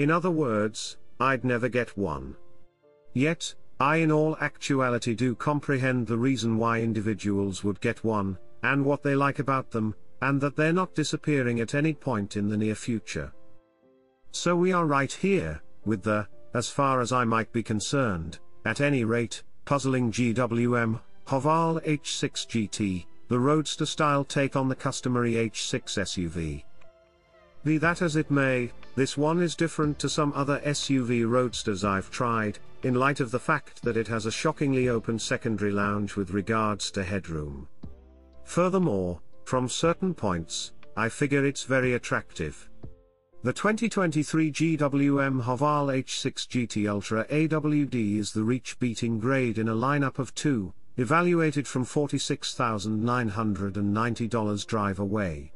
In other words, I'd never get one. Yet, I in all actuality do comprehend the reason why individuals would get one, and what they like about them, and that they're not disappearing at any point in the near future. So we are right here, with the, as far as I might be concerned, at any rate, puzzling GWM, Haval H6 GT, the roadster style take on the customary H6 SUV. Be that as it may, this one is different to some other SUV roadsters I've tried, in light of the fact that it has a shockingly open secondary lounge with regards to headroom. Furthermore, from certain points, I figure it's very attractive. The 2023 GWM Haval H6 GT Ultra AWD is the reach-beating grade in a lineup of two, evaluated from $46,990 drive away.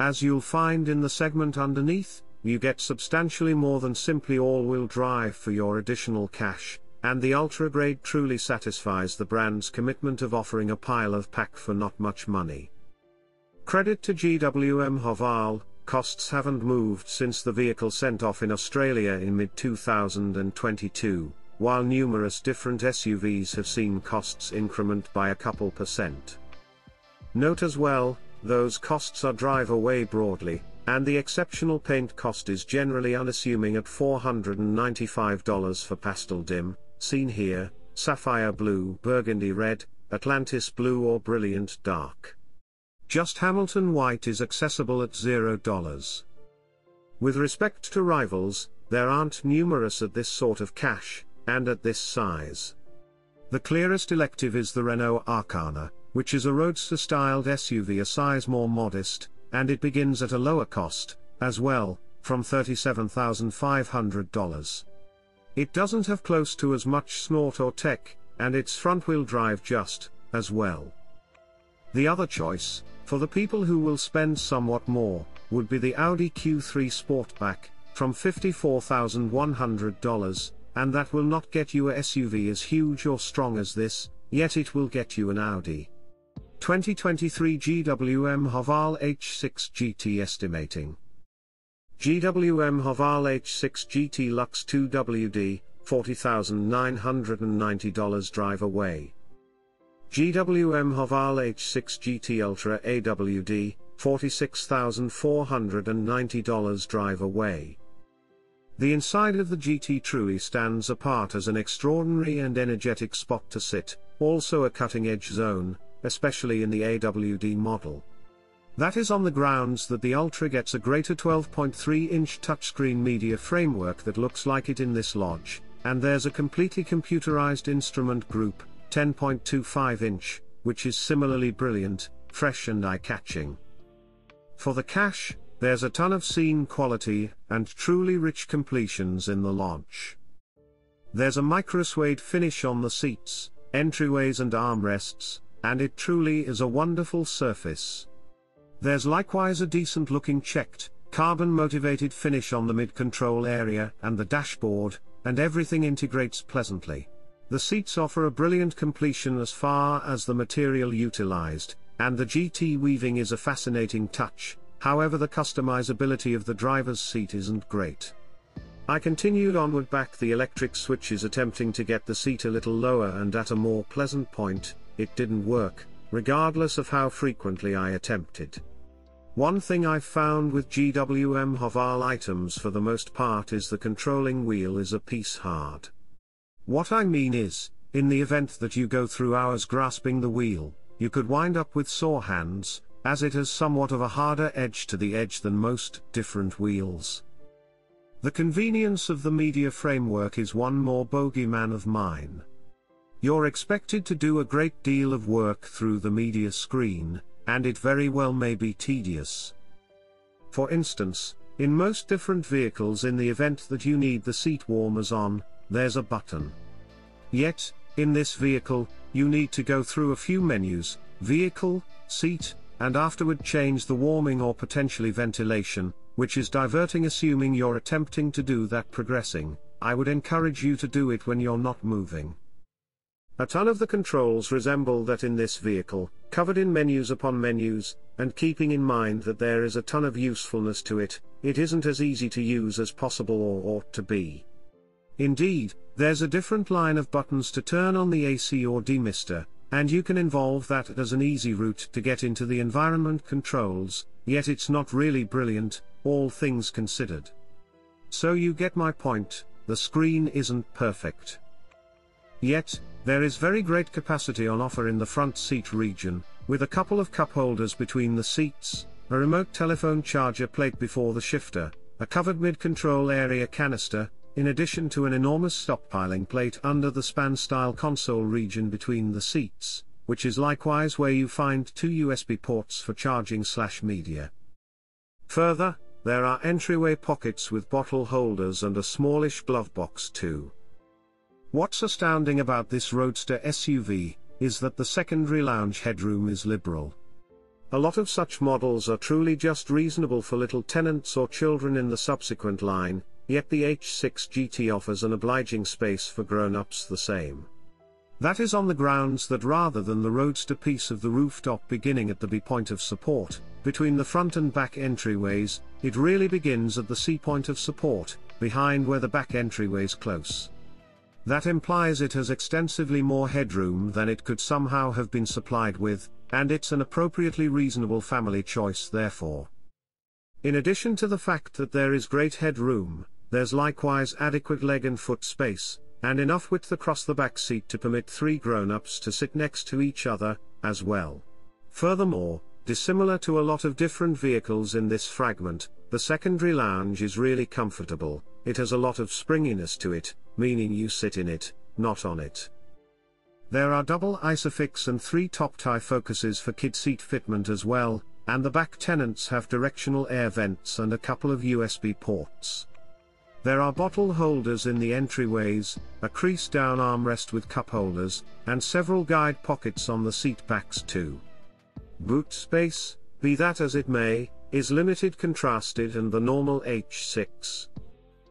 As you'll find in the segment underneath, you get substantially more than simply all-wheel drive for your additional cash, and the Ultra grade truly satisfies the brand's commitment of offering a pile of pack for not much money. Credit to GWM Haval, costs haven't moved since the vehicle sent off in Australia in mid-2022, while numerous different SUVs have seen costs increment by a couple percent. Note as well, those costs are drive away broadly, and the exceptional paint cost is generally unassuming at $495 for pastel dim, seen here, sapphire blue, burgundy red, Atlantis blue or brilliant dark. Just Hamilton White is accessible at $0. With respect to rivals, there aren't numerous at this sort of cash, and at this size. The clearest elective is the Renault Arkana, which is a roadster-styled SUV a size more modest, and it begins at a lower cost, as well, from $37,500. It doesn't have close to as much snort or tech, and it's front-wheel drive just, as well. The other choice, for the people who will spend somewhat more, would be the Audi Q3 Sportback, from $54,100, and that will not get you a SUV as huge or strong as this, yet it will get you an Audi. 2023 GWM Haval H6 GT estimating. GWM Haval H6 GT Lux 2WD, $40,990 drive away. GWM Haval H6 GT Ultra AWD, $46,490 drive away. The inside of the GT truly stands apart as an extraordinary and energetic spot to sit, also a cutting-edge zone, especially in the AWD model. That is on the grounds that the Ultra gets a greater 12.3-inch touchscreen media framework that looks like it in this lodge, and there's a completely computerized instrument group, 10.25 inch, which is similarly brilliant, fresh and eye-catching. For the cash, there's a ton of scene quality, and truly rich completions in the launch. There's a microsuede finish on the seats, entryways and armrests, and it truly is a wonderful surface. There's likewise a decent looking checked, carbon motivated finish on the mid-control area and the dashboard, and everything integrates pleasantly. The seats offer a brilliant completion as far as the material utilized, and the GT weaving is a fascinating touch, however the customizability of the driver's seat isn't great. I continued onward back the electric switches attempting to get the seat a little lower and at a more pleasant point, it didn't work, regardless of how frequently I attempted. One thing I've found with GWM Haval items for the most part is the controlling wheel is a piece hard. What I mean is, in the event that you go through hours grasping the wheel, you could wind up with sore hands, as it has somewhat of a harder edge to the edge than most different wheels. The convenience of the media framework is one more bogeyman of mine. You're expected to do a great deal of work through the media screen, and it very well may be tedious. For instance, in most different vehicles in the event that you need the seat warmers on, there's a button. Yet, in this vehicle, you need to go through a few menus, vehicle, seat, and afterward change the warming or potentially ventilation, which is diverting assuming you're attempting to do that progressing, I would encourage you to do it when you're not moving. A ton of the controls resemble that in this vehicle, covered in menus upon menus, and keeping in mind that there is a ton of usefulness to it, it isn't as easy to use as possible or ought to be. Indeed, there's a different line of buttons to turn on the AC or demister, and you can involve that as an easy route to get into the environment controls, yet it's not really brilliant, all things considered. So you get my point, the screen isn't perfect. Yet, there is very great capacity on offer in the front seat region, with a couple of cup holders between the seats, a remote telephone charger plate before the shifter, a covered mid-control area canister, in addition to an enormous stockpiling plate under the span-style console region between the seats, which is likewise where you find two USB ports for charging slash media. Further, there are entryway pockets with bottle holders and a smallish glove box too. What's astounding about this Roadster SUV, is that the secondary lounge headroom is liberal. A lot of such models are truly just reasonable for little tenants or children in the subsequent line, yet the H6 GT offers an obliging space for grown-ups the same. That is on the grounds that rather than the roadster piece of the rooftop beginning at the B point of support, between the front and back entryways, it really begins at the C point of support, behind where the back entryways close. That implies it has extensively more headroom than it could somehow have been supplied with, and it's an appropriately reasonable family choice therefore. In addition to the fact that there is great headroom, there's likewise adequate leg and foot space, and enough width across the back seat to permit three grown-ups to sit next to each other, as well. Furthermore, dissimilar to a lot of different vehicles in this fragment, the secondary lounge is really comfortable, it has a lot of springiness to it, meaning you sit in it, not on it. There are double isofix and three top tie focuses for kid seat fitment as well, and the back tenants have directional air vents and a couple of USB ports. There are bottle holders in the entryways, a crease down armrest with cup holders, and several guide pockets on the seat backs too. Boot space, be that as it may, is limited contrasted and the normal H6.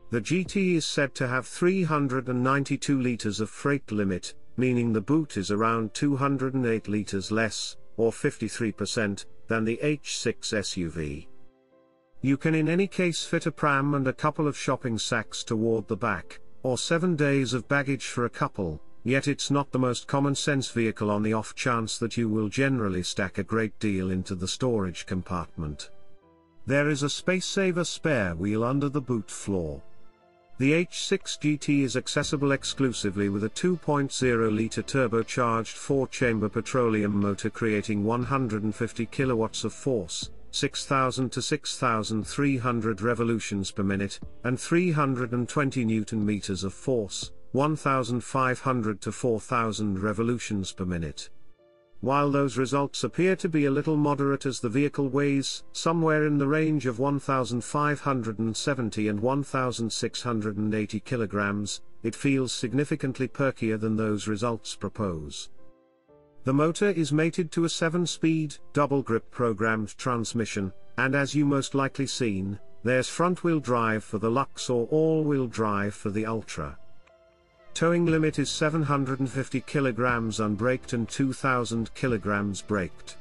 The GT is said to have 392 litres of freight limit, meaning the boot is around 208 litres less, or 53%, than the H6 SUV. You can in any case fit a pram and a couple of shopping sacks toward the back, or 7 days of baggage for a couple, yet it's not the most common sense vehicle on the off chance that you will generally stack a great deal into the storage compartment. There is a space saver spare wheel under the boot floor. The H6 GT is accessible exclusively with a 2.0-litre turbocharged 4-chamber petroleum motor creating 150 kilowatts of force, 6,000 to 6,300 revolutions per minute, and 320 newton meters of force, 1,500 to 4,000 revolutions per minute. While those results appear to be a little moderate as the vehicle weighs somewhere in the range of 1,570 and 1,680 kilograms, it feels significantly perkier than those results propose. The motor is mated to a 7-speed, double-grip programmed transmission, and as you most likely seen, there's front-wheel drive for the Lux or all-wheel drive for the Ultra. Towing limit is 750 kilograms unbraked and 2000 kilograms braked.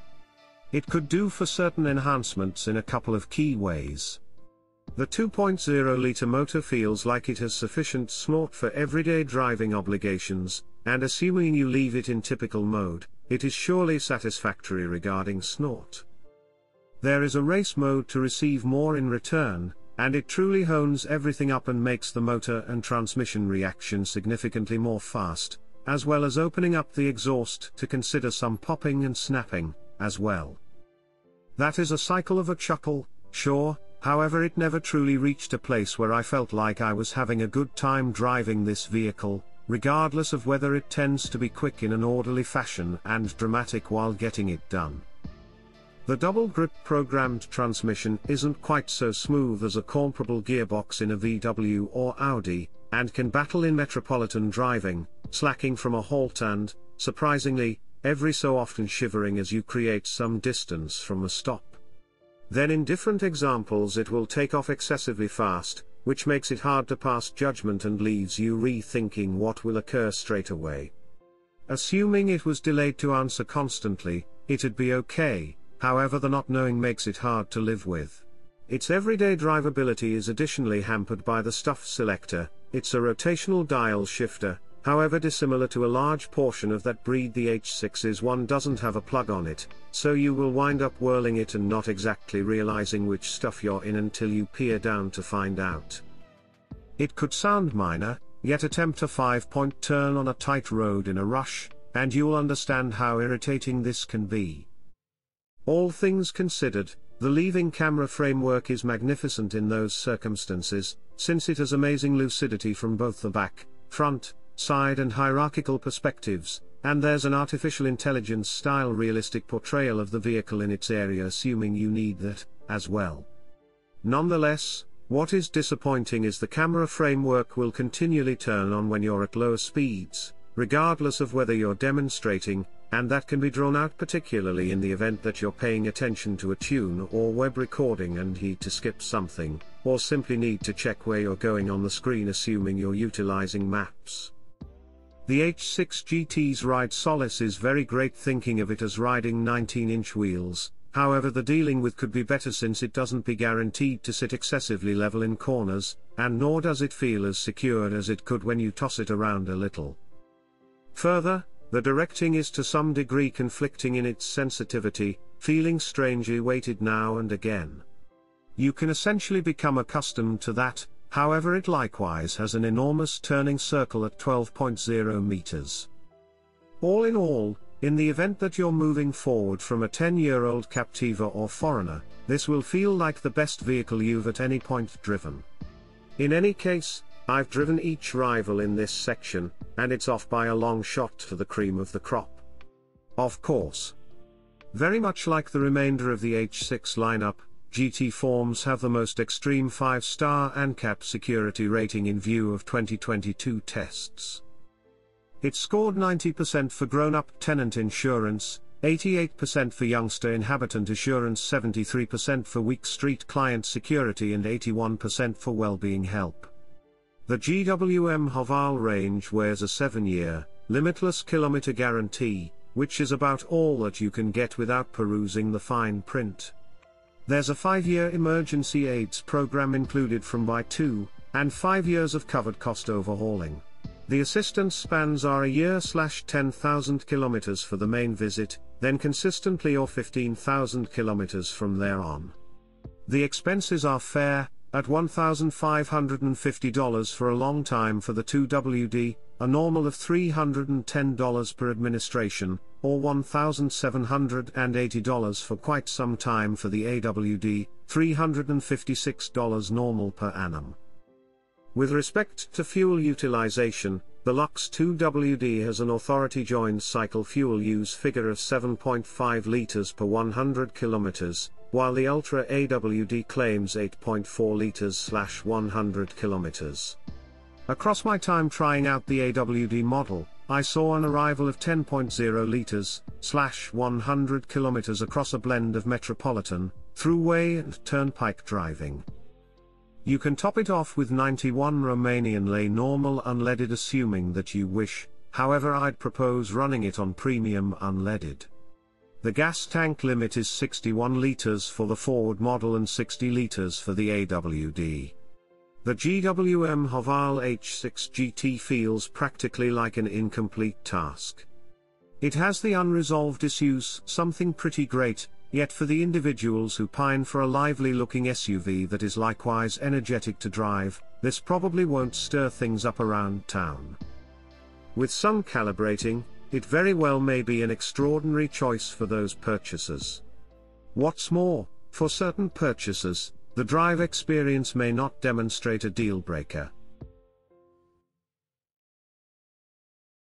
It could do for certain enhancements in a couple of key ways. The 2.0-litre motor feels like it has sufficient snort for everyday driving obligations, and assuming you leave it in typical mode, it is surely satisfactory regarding snort. There is a race mode to receive more in return, and it truly hones everything up and makes the motor and transmission reaction significantly more fast, as well as opening up the exhaust to consider some popping and snapping, as well. That is a cycle of a chuckle, sure, however it never truly reached a place where I felt like I was having a good time driving this vehicle, regardless of whether it tends to be quick in an orderly fashion and dramatic while getting it done. The double grip programmed transmission isn't quite so smooth as a comparable gearbox in a VW or Audi, and can battle in metropolitan driving, slacking from a halt and, surprisingly, every so often shivering as you create some distance from a stop. Then in different examples it will take off excessively fast, which makes it hard to pass judgment and leaves you rethinking what will occur straight away. Assuming it was delayed to answer constantly, it'd be okay, however the not knowing makes it hard to live with. Its everyday drivability is additionally hampered by the stuff selector, it's a rotational dial shifter, however dissimilar to a large portion of that breed the H6's one doesn't have a plug on it, so you will wind up whirling it and not exactly realizing which stuff you're in until you peer down to find out. It could sound minor, yet attempt a 5-point turn on a tight road in a rush, and you'll understand how irritating this can be. All things considered, the leaving camera framework is magnificent in those circumstances, since it has amazing lucidity from both the back, front, side and hierarchical perspectives, and there's an artificial intelligence style realistic portrayal of the vehicle in its area assuming you need that, as well. Nonetheless, what is disappointing is the camera framework will continually turn on when you're at lower speeds, regardless of whether you're demonstrating, and that can be drawn out particularly in the event that you're paying attention to a tune or web recording and need to skip something, or simply need to check where you're going on the screen assuming you're utilizing maps. The H6 GT's ride solace is very great thinking of it as riding 19-inch wheels, However the dealing with could be better since it doesn't be guaranteed to sit excessively level in corners, and nor does it feel as secure as it could when you toss it around a little. Further, the directing is to some degree conflicting in its sensitivity, feeling strangely weighted now and again. You can essentially become accustomed to that, however it likewise has an enormous turning circle at 12.0 meters. All in all, in the event that you're moving forward from a 10-year-old Captiva or Foreigner, this will feel like the best vehicle you've at any point driven. In any case, I've driven each rival in this section, and it's off by a long shot for the cream of the crop. Of course. Very much like the remainder of the H6 lineup, GT forms have the most extreme 5-star ANCAP security rating in view of 2022 tests. It scored 90% for grown-up tenant insurance, 88% for youngster inhabitant assurance 73% for weak street client security and 81% for well-being help. The GWM Haval range wears a 7-year, limitless kilometer guarantee, which is about all that you can get without perusing the fine print. There's a 5-year emergency aids program included from buy 2, and 5 years of covered cost overhauling. The assistance spans are a year slash 10,000 kilometers for the main visit, then consistently or 15,000 kilometers from there on. The expenses are fair, at $1,550 for a long time for the 2WD, a normal of $310 per administration, or $1,780 for quite some time for the AWD, $356 normal per annum. With respect to fuel utilization, the Lux 2WD has an authority joined cycle fuel use figure of 7.5 liters per 100 kilometers, while the Ultra AWD claims 8.4 liters slash 100 kilometers. Across my time trying out the AWD model, I saw an arrival of 10.0 liters slash 100 kilometers across a blend of metropolitan, throughway and turnpike driving. You can top it off with 91 Romanian lei normal unleaded assuming that you wish, however I'd propose running it on premium unleaded. The gas tank limit is 61 litres for the forward model and 60 litres for the AWD. The GWM Haval H6 GT feels practically like an incomplete task. It has the unresolved issues, something pretty great, Yet for the individuals who pine for a lively looking SUV that is likewise energetic to drive, this probably won't stir things up around town. With some calibrating, it very well may be an extraordinary choice for those purchasers. What's more, for certain purchasers, the drive experience may not demonstrate a deal breaker.